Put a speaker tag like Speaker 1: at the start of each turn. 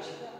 Speaker 1: Church.